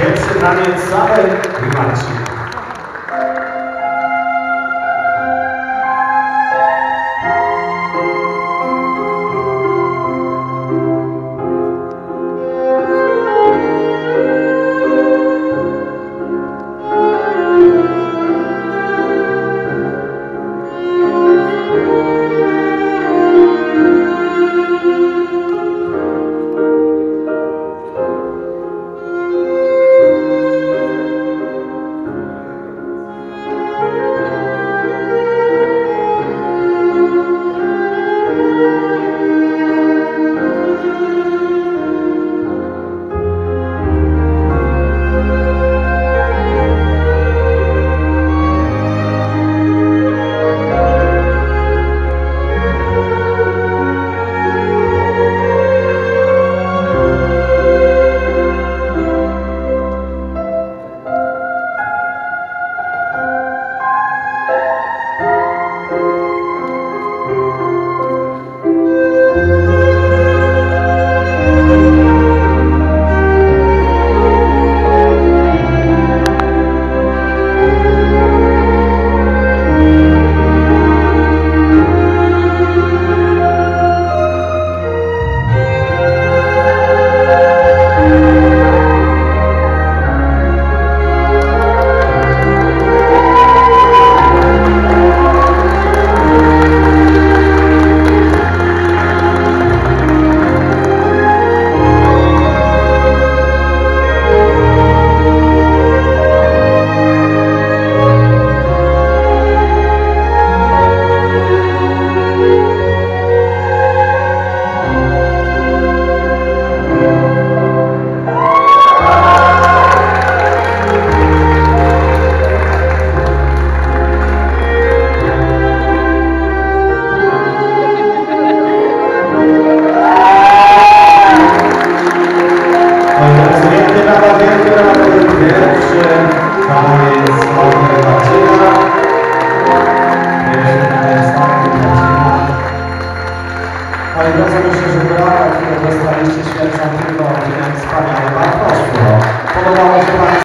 Jetzt sind wir zusammen, wie meinst du? To pierwszy taniec Sławka i Marcina. Pierwszy taniec Sławka i Marcina. Drodzy, myślę, że które dostaliście świadczą tylko o tym, Wam poszło. Podobało się Wam